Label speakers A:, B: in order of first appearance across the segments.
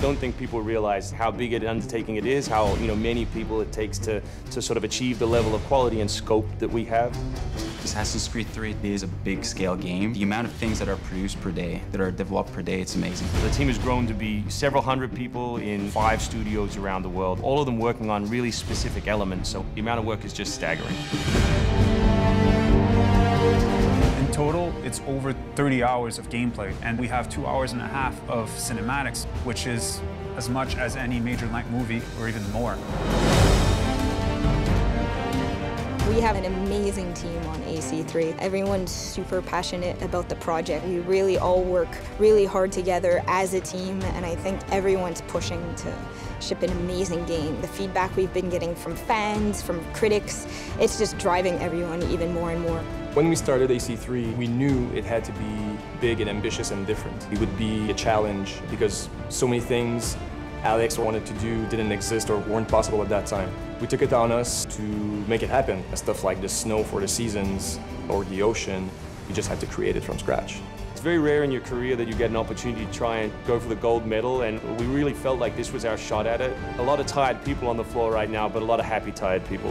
A: don't think people realize how big an undertaking it is, how you know many people it takes to, to sort of achieve the level of quality and scope that we have.
B: Assassin's Creed 3 is a big scale game. The amount of things that are produced per day, that are developed per day, it's amazing.
A: The team has grown to be several hundred people in five studios around the world, all of them working on really specific elements, so the amount of work is just staggering.
C: Total, it's over 30 hours of gameplay, and we have two hours and a half of cinematics, which is as much as any major length movie, or even more.
D: We have an amazing team on AC3. Everyone's super passionate about the project. We really all work really hard together as a team, and I think everyone's pushing to ship an amazing game. The feedback we've been getting from fans, from critics, it's just driving everyone even more and more.
E: When we started AC3, we knew it had to be big and ambitious and different. It would be a challenge because so many things Alex wanted to do didn't exist or weren't possible at that time. We took it on us to make it happen. Stuff like the snow for the seasons or the ocean, you just had to create it from scratch.
A: It's very rare in your career that you get an opportunity to try and go for the gold medal, and we really felt like this was our shot at it. A lot of tired people on the floor right now, but a lot of happy tired people.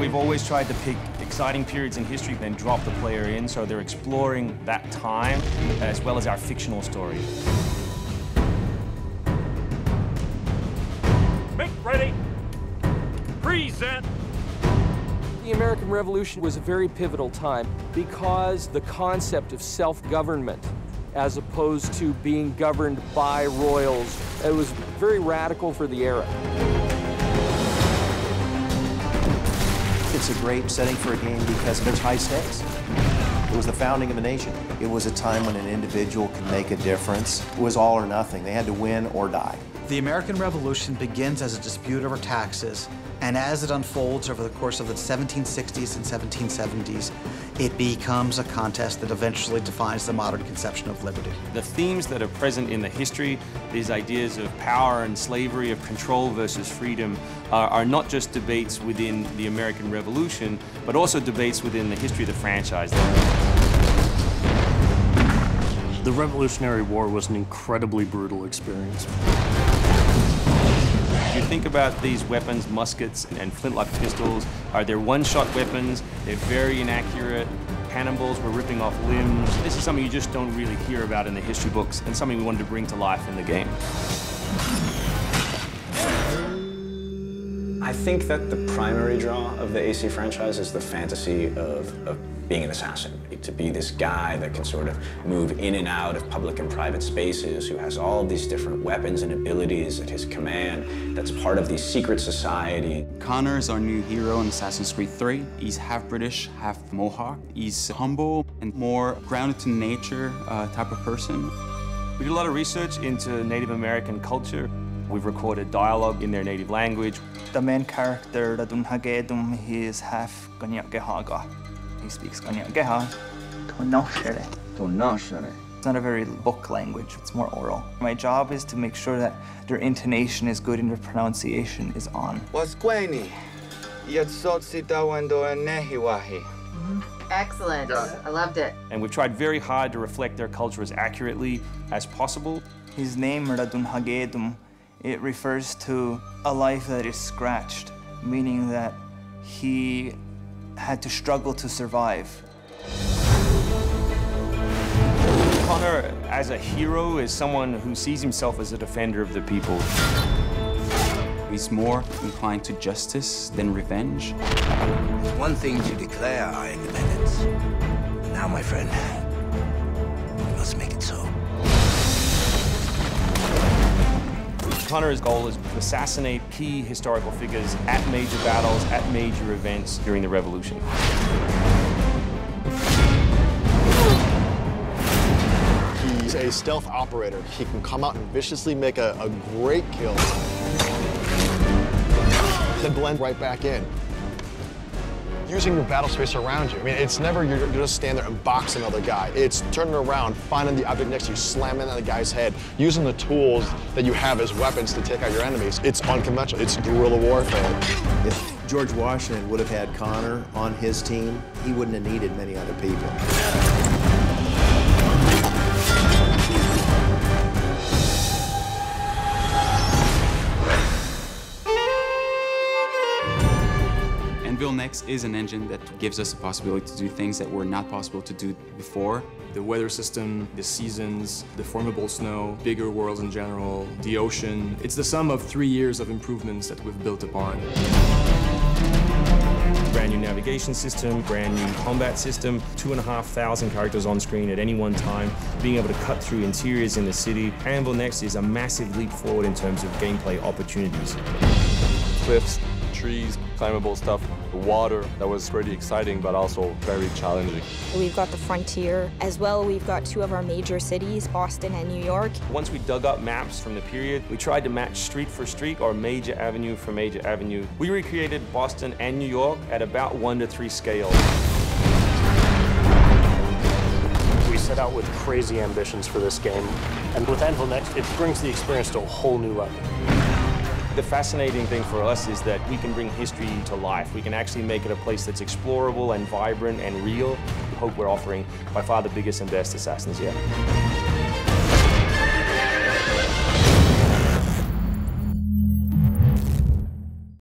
A: We've always tried to pick exciting periods in history, then drop the player in, so they're exploring that time as well as our fictional story.
F: Make ready. Present.
G: The American Revolution was a very pivotal time because the concept of self-government as opposed to being governed by royals, it was very radical for the era.
H: It's a great setting for a game because there's high stakes. It was the founding of a nation. It was a time when an individual could make a difference. It was all or nothing. They had to win or die.
I: The American Revolution begins as a dispute over taxes, and as it unfolds over the course of the 1760s and 1770s, it becomes a contest that eventually defines the modern conception of liberty.
A: The themes that are present in the history, these ideas of power and slavery, of control versus freedom, are, are not just debates within the American Revolution, but also debates within the history of the franchise.
J: The Revolutionary War was an incredibly brutal experience.
A: You think about these weapons, muskets and flintlock pistols, are they're one-shot weapons, they're very inaccurate, cannonballs were ripping off limbs. This is something you just don't really hear about in the history books and something we wanted to bring to life in the game.
K: I think that the primary draw of the AC franchise is the fantasy of, of being an assassin, to be this guy that can sort of move in and out of public and private spaces, who has all of these different weapons and abilities at his command, that's part of the secret society.
B: Connor is our new hero in Assassin's Creed 3. He's half British, half Mohawk. He's humble and more grounded to nature uh, type of person.
A: We did a lot of research into Native American culture. We've recorded dialogue in their native language.
L: The main character, Ratonhnhaké:ton, he is half Kanien'kehá:ka. He speaks Kanien'kéha. It's not a very book language, it's more oral. My job is to make sure that their intonation is good and their pronunciation is on.
M: Wasqueni. Nehiwahi. Mm-hmm.
N: Excellent. I loved it.
A: And we've tried very hard to reflect their culture as accurately as possible.
L: His name, Ratonhnhaké:ton, it refers to a life that is scratched, meaning that he had to struggle to survive.
A: Connor, as a hero, is someone who sees himself as a defender of the people.
B: He's more inclined to justice than revenge.
O: It's one thing to declare our independence. But now, my friend, we must make it so.
A: Connor's goal is to assassinate key historical figures at major battles, at major events during the Revolution.
P: He's a stealth operator. He can come out and viciously make a, a great kill, then blend right back in. Using your battle space around you. I mean, it's never you're, just stand there and box another guy. It's turning around, finding the object next to you, slamming on the guy's head, using the tools that you have as weapons to take out your enemies. It's unconventional. It's guerrilla warfare.
H: If George Washington would have had Connor on his team, he wouldn't have needed many other people.
B: Anvil Next is an engine that gives us the possibility to do things that were not possible to do before.
E: The weather system, the seasons, the formable snow, bigger worlds in general, the ocean. It's the sum of three years of improvements that we've built upon.
A: Brand new navigation system, brand new combat system, two and a half thousand characters on screen at any one time, being able to cut through interiors in the city. Anvil Next is a massive leap forward in terms of gameplay opportunities.
Q: Cliffs, trees, climbable stuff, the water, that was pretty exciting but also very challenging.
D: We've got the frontier as well. We've got two of our major cities, Boston and New York.
A: Once we dug up maps from the period, we tried to match street for street or major avenue for major avenue. We recreated Boston and New York at about one to three scale.
J: We set out with crazy ambitions for this game, and with Anvil Next, it brings the experience to a whole new level.
A: The fascinating thing for us is that we can bring history to life. We can actually make it a place that's explorable and vibrant and real. We hope we're offering by far the biggest and best Assassins yet.